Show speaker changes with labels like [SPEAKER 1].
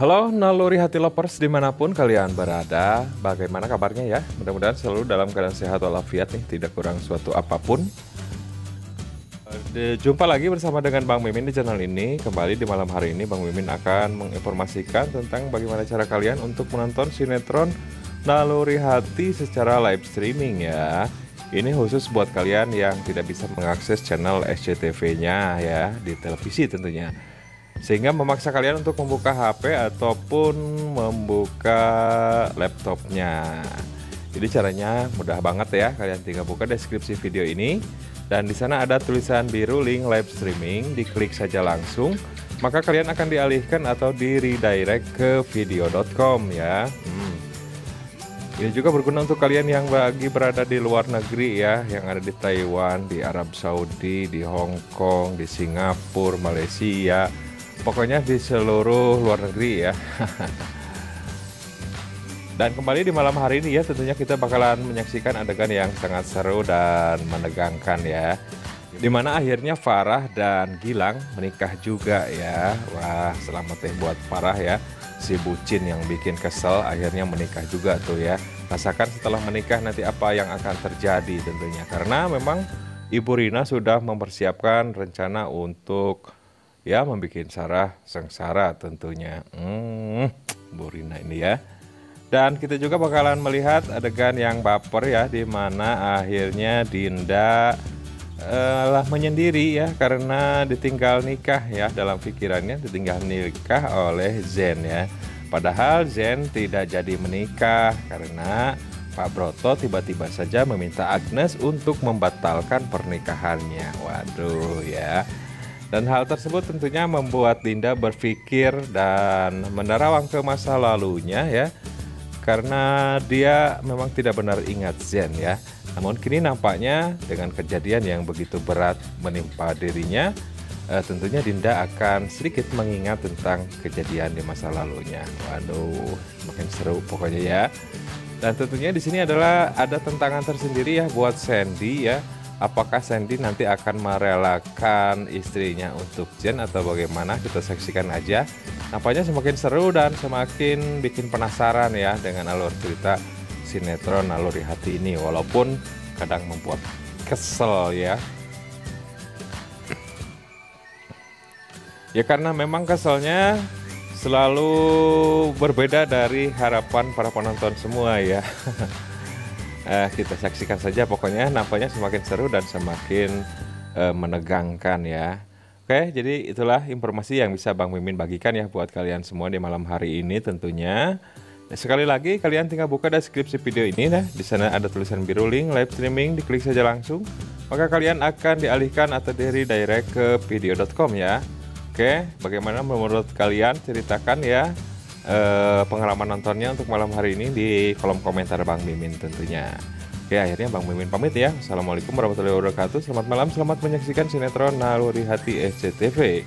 [SPEAKER 1] Halo naluri hati lovers di mana pun kalian berada. Bagaimana kabarnya ya? Mudah-mudahan selalu dalam keadaan sehat walafiat nih Tidak kurang suatu apa pun. Jumpa lagi bersama dengan Bang Mimin di channel ini. Kembali di malam hari ini Bang Mimin akan menginformasikan Tentang bagaimana cara kalian untuk menonton sinetron Naluri Hati secara live streaming ya. Ini khusus buat kalian yang tidak bisa mengakses channel SCTV-nya ya di televisi tentunya sehingga memaksa kalian untuk membuka HP ataupun membuka laptopnya. Jadi caranya mudah banget ya, kalian tinggal buka deskripsi video ini dan di sana ada tulisan biru link live streaming, diklik saja langsung, maka kalian akan dialihkan atau di redirect ke video.com ya. Hmm. Ini juga berguna untuk kalian yang bagi berada di luar negeri ya, yang ada di Taiwan, di Arab Saudi, di Hong Kong, di Singapura, Malaysia, pokoknya di seluruh luar negeri ya. Dan kembali di malam hari ini ya tentunya kita bakalan menyaksikan adegan yang sangat seru dan menegangkan ya. Di mana akhirnya Farah dan Gilang menikah juga ya. Wah selamat ya buat Farah ya. Si bucin yang bikin kesel akhirnya menikah juga tuh ya. Rasakan setelah menikah nanti apa yang akan terjadi tentunya. Karena memang Ibu Rina sudah mempersiapkan rencana untuk ya membuat Sarah sengsara tentunya. Hmm, Bu Rina ini ya. Dan kita juga bakalan melihat adegan yang baper ya di mana akhirnya Dinda uh, lah menyendiri ya karena ditinggal nikah ya dalam pikirannya ditinggal nikah oleh Zen ya. Padahal Zen tidak jadi menikah karena Pak Broto tiba-tiba saja meminta Agnes untuk membatalkan pernikahannya. Waduh ya. Dan hal tersebut tentunya membuat Dinda berpikir dan menerawang ke masa lalunya ya. Karena dia memang tidak benar ingat Zen ya. Namun kini nampaknya dengan kejadian yang begitu berat menimpa dirinya, eh, tentunya Dinda akan sedikit mengingat tentang kejadian di masa lalunya. Waduh, makin seru pokoknya ya. Dan tentunya di sini adalah ada tentangan tersendiri ya buat Sandy ya apakah Sandy nanti akan merelakan istrinya untuk Jen atau bagaimana? Kita saksikan aja. Nampaknya semakin seru dan semakin bikin penasaran ya dengan alur cerita sinetron alur hati ini. Walaupun kadang membuat kesel ya. Ya karena memang keselnya selalu berbeda dari harapan para penonton semua ya eh, kita saksikan saja pokoknya nampaknya semakin seru dan semakin eh, menegangkan ya. Oke, jadi itulah informasi yang bisa Bang Mimin bagikan ya buat kalian semua di malam hari ini tentunya. Sekali lagi kalian tinggal buka deskripsi video ini nah di sana ada tulisan biru link live streaming diklik saja langsung maka kalian akan dialihkan atau dari direct ke video.com ya. Oke, bagaimana menurut kalian ceritakan ya eh, pengalaman nontonnya untuk malam hari ini di kolom komentar Bang Mimin tentunya. Oke akhirnya Bang Mimin pamit ya. Assalamualaikum warahmatullahi wabarakatuh. Selamat malam, selamat menyaksikan sinetron Naluri Hati SCTV.